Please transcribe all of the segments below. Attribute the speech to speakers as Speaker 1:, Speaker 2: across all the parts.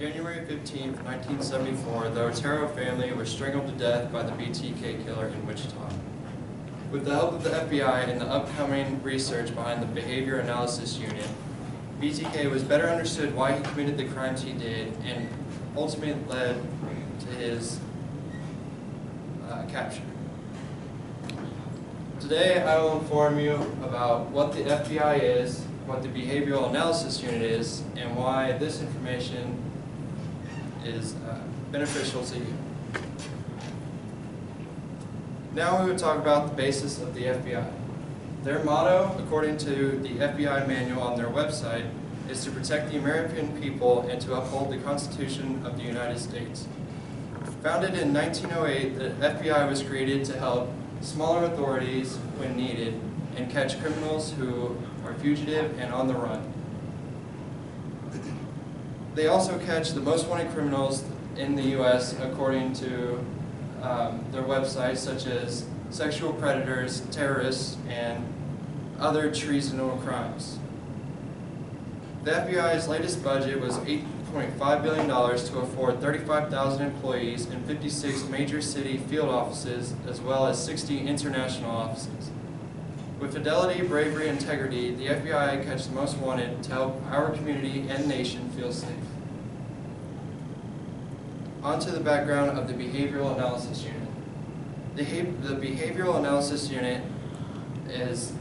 Speaker 1: January 15, 1974, the Otero family was strangled to death by the BTK killer in Wichita. With the help of the FBI and the upcoming research behind the Behavior Analysis Unit, BTK was better understood why he committed the crimes he did and ultimately led to his uh, capture. Today I will inform you about what the FBI is, what the Behavioral Analysis Unit is, and why this information is uh, beneficial to you. Now we will talk about the basis of the FBI. Their motto, according to the FBI manual on their website, is to protect the American people and to uphold the Constitution of the United States. Founded in 1908, the FBI was created to help smaller authorities when needed and catch criminals who are fugitive and on the run. They also catch the most wanted criminals in the U.S. according to um, their websites, such as sexual predators, terrorists, and other treasonable crimes. The FBI's latest budget was $8.5 billion to afford 35,000 employees in 56 major city field offices, as well as 60 international offices. With fidelity, bravery, and integrity, the FBI catch the most wanted to help our community and nation feel safe. On to the background of the Behavioral Analysis Unit. The, the Behavioral Analysis Unit is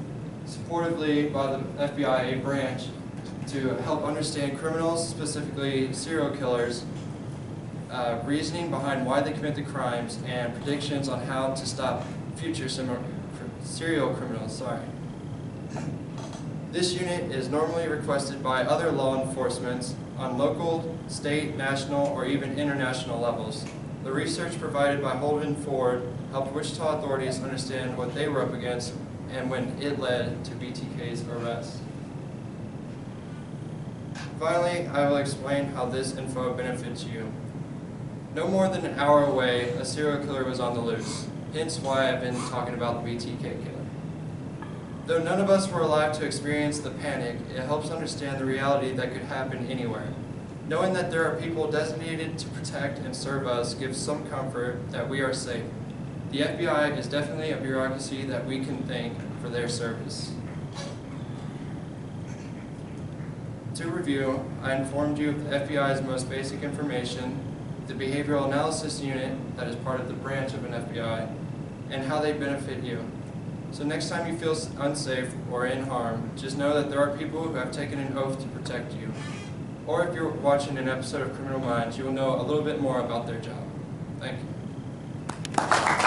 Speaker 1: supportively by the FBI branch to help understand criminals, specifically serial killers, uh, reasoning behind why they commit the crimes, and predictions on how to stop future similar, serial criminals. Sorry. This unit is normally requested by other law enforcement on local, state, national, or even international levels. The research provided by Holden Ford helped Wichita authorities understand what they were up against and when it led to BTK's arrest. Finally, I will explain how this info benefits you. No more than an hour away, a serial killer was on the loose, hence why I've been talking about the BTK killer. Though none of us were alive to experience the panic, it helps understand the reality that could happen anywhere. Knowing that there are people designated to protect and serve us gives some comfort that we are safe. The FBI is definitely a bureaucracy that we can thank for their service. To review, I informed you of the FBI's most basic information, the Behavioral Analysis Unit that is part of the branch of an FBI, and how they benefit you. So next time you feel unsafe or in harm, just know that there are people who have taken an oath to protect you. Or if you're watching an episode of Criminal Minds, you will know a little bit more about their job. Thank you.